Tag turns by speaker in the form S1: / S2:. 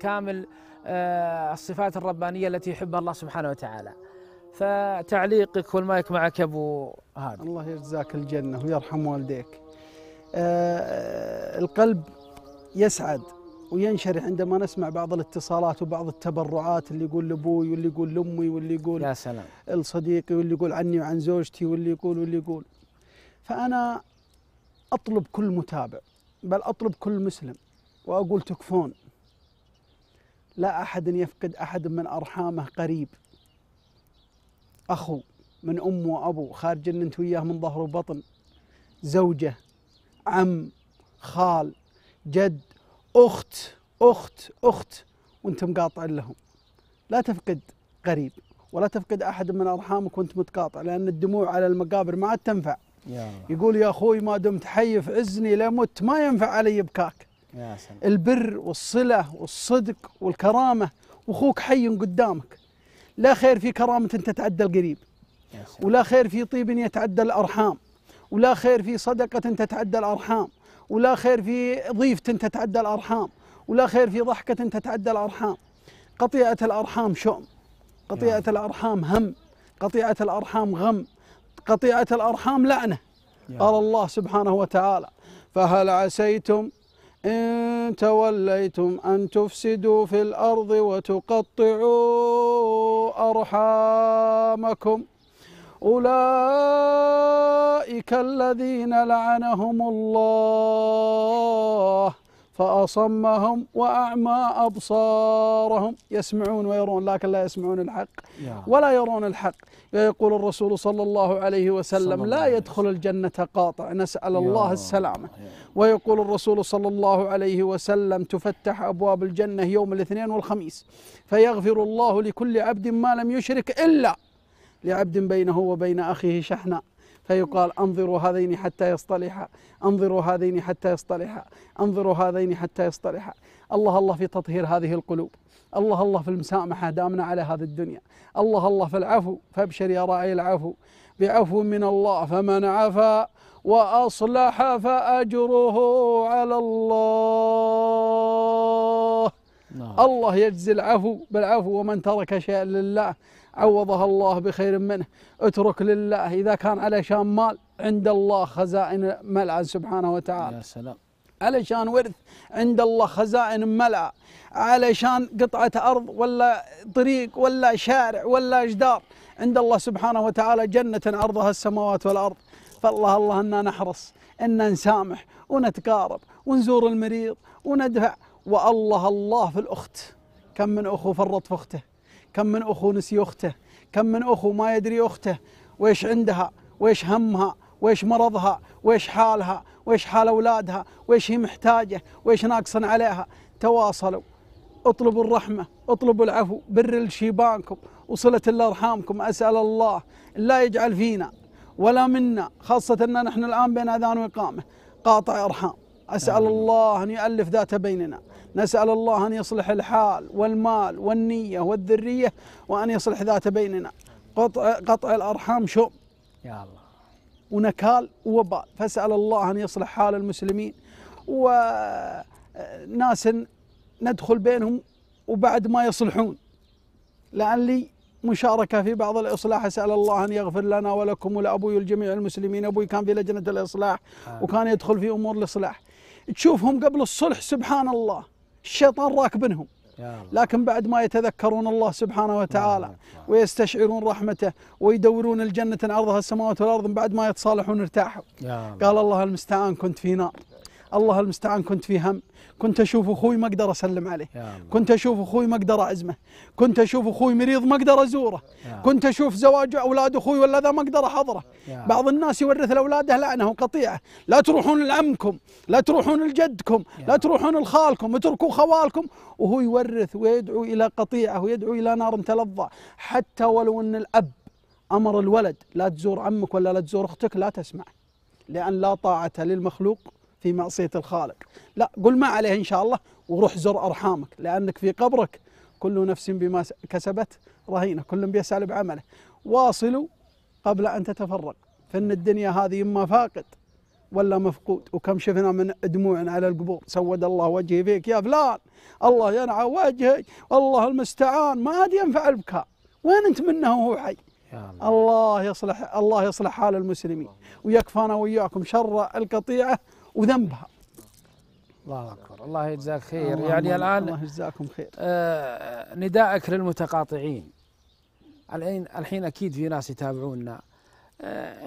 S1: كامل آه، الصفات الربانية التي يحبها الله سبحانه وتعالى. فتعليقك والمايك معك أبو هادي.
S2: الله يجزاك الجنة ويرحم والديك. آه القلب يسعد وينشرح عندما نسمع بعض الاتصالات وبعض التبرعات اللي يقول لأبوي واللي يقول لأمي واللي يقول
S1: يا سلام.
S2: لصديقي واللي يقول عني وعن زوجتي واللي يقول واللي يقول. فأنا أطلب كل متابع بل أطلب كل مسلم وأقول تكفون. لا أحد يفقد أحد من أرحامه قريب. أخو من أم وأبو خارج أنت وياه من ظهر وبطن. زوجة عم خال جد أخت أخت أخت وأنت مقاطع لهم. لا تفقد قريب ولا تفقد أحد من أرحامك وأنت متقاطع لأن الدموع على المقابر ما عاد تنفع.
S1: يا الله.
S2: يقول يا أخوي ما دمت حي في عزني لمت ما ينفع علي بكاك
S1: يا سلام.
S2: البر والصلة والصدق والكرامة وأخوك حي قدامك. لا خير في كرامة تتعدى القريب.
S1: يا سلام.
S2: ولا خير في طيب يتعدى الأرحام. ولا خير في صدقة تتعدى الأرحام. ولا خير في ضيف تتعدى الأرحام. ولا خير في ضحكة تتعدى الأرحام. قطيعة الأرحام شؤم. قطيعة الأرحام هم. قطيعة الأرحام غم. قطيعة الأرحام لعنة. قال الله سبحانه وتعالى فهل عسيتم إن توليتم أن تفسدوا في الأرض وتقطعوا أرحامكم. أولئك الذين لعنهم الله. فأصمهم وأعمى أبصارهم. يسمعون ويرون لكن لا يسمعون الحق. ولا يرون الحق. يقول الرسول صلى الله عليه وسلم
S1: الله
S2: لا
S1: عليه
S2: يدخل الجنة قاطع نسأل الله السلامة. ويقول الرسول صلى الله عليه وسلم تفتح أبواب الجنة يوم الاثنين والخميس فيغفر الله لكل عبد ما لم يشرك إلا لعبد بينه وبين أخيه شحناء. فيقال أنظروا هذين حتى يصطلحا أنظروا هذين حتى يصطلحا أنظروا هذين حتى يصطلحا الله الله في تطهير هذه القلوب. الله الله في المسامحة دامنا على هذه الدنيا. الله الله في العفو فابشر يا راعي العفو. بعفو من الله فمن عفا وأصلح فأجره على الله.
S1: نعم.
S2: الله يجزي العفو بالعفو ومن ترك شيئا لله عوضها الله بخير منه. اترك لله إذا كان علشان مال عند الله خزائن ملعا سبحانه وتعالى.
S1: يا سلام.
S2: علشان ورث عند الله خزائن ملأ. علشان قطعة أرض ولا طريق ولا شارع ولا جدار عند الله سبحانه وتعالى جنة عرضها السماوات والأرض. فالله الله أننا نحرص أن نسامح ونتقارب ونزور المريض وندفع والله الله في الأخت. كم من أخو فرط في أخته؟ كم من أخو نسي أخته؟ كم من أخو ما يدري أخته؟ وإيش عندها؟ وإيش همها؟ وإيش مرضها؟ وإيش حالها؟ وإيش حال أولادها؟ وإيش هي محتاجة وإيش ناقصا عليها؟ تواصلوا. اطلبوا الرحمة اطلبوا العفو. بر لشيبانكم وصلة لأرحامكم أسأل الله. لا يجعل فينا ولا منا خاصة أننا نحن الآن بين أذان وإقامة. قاطع أسأل
S1: آمين.
S2: الله أن يؤلف ذات بيننا. نسأل الله أن يصلح الحال والمال والنية والذرية وأن يصلح ذات بيننا. قطع, قطع الأرحام شؤم
S1: يا الله.
S2: ونكال ووبال فاسأل الله أن يصلح حال المسلمين. وناس ندخل بينهم وبعد ما يصلحون. لأن لي مشاركة في بعض الإصلاح. أسأل الله أن يغفر لنا ولكم ولأبوي الجميع المسلمين. أبوي كان في لجنة الإصلاح وكان يدخل في أمور الإصلاح. تشوفهم قبل الصلح. سبحان الله. الشيطان راكبنهم لكن بعد ما يتذكرون الله سبحانه وتعالى. ويستشعرون رحمته ويدورون الجنة عرضها السماوات والأرض بعد ما يتصالحون ارتاحوا. قال الله المستعان كنت في نار. الله المستعان كنت في هم كنت أشوف أخوي ما أقدر أسلم عليه. كنت أشوف أخوي ما أقدر أعزمه كنت أشوف أخوي مريض ما أقدر أزوره.
S1: يا.
S2: كنت أشوف زواج أولاد أخوي ولا ذا ما أقدر أحضره.
S1: يا.
S2: بعض الناس يورث لأولاده لعنة وقطيعة. لا تروحون لعمكم لا تروحون لجدكم لا. تروحون لخالكم اتركوا خوالكم. وهو يورث ويدعو إلى قطيعة ويدعو إلى نار تلظى. حتى ولو أن الأب أمر الولد لا تزور عمك ولا لا تزور أختك لا تسمع. لأن لا طاعة للمخلوق في معصية الخالق. لا قل ما عليه إن شاء الله وروح زر أرحامك لأنك في قبرك كل نفس بما كسبت رهينة كل بيسأل بعمله. واصلوا قبل أن تتفرق. فإن الدنيا هذه إما فاقد ولا مفقود. وكم شفنا من دموع على القبور. سود الله وجهي فيك يا فلان. الله ينعى وجهك. والله المستعان. ما عاد ينفع البكاء. وين أنت منه وهو حي؟
S1: يا الله.
S2: الله يصلح الله يصلح حال المسلمين. ويكفانا وإياكم شر القطيعة وذنبها.
S1: الله أكبر. الله يجزاك خير.
S2: اللهم
S1: يعني الآن
S2: الله يجزاكم خير.
S1: آه، نداءك للمتقاطعين. الحين الحين أكيد في ناس يتابعونا. آه،